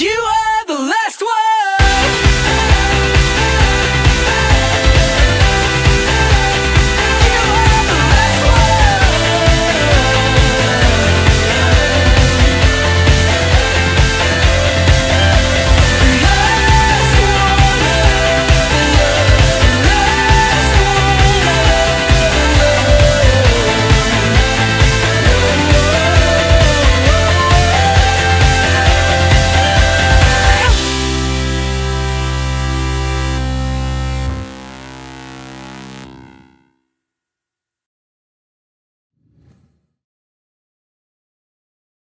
You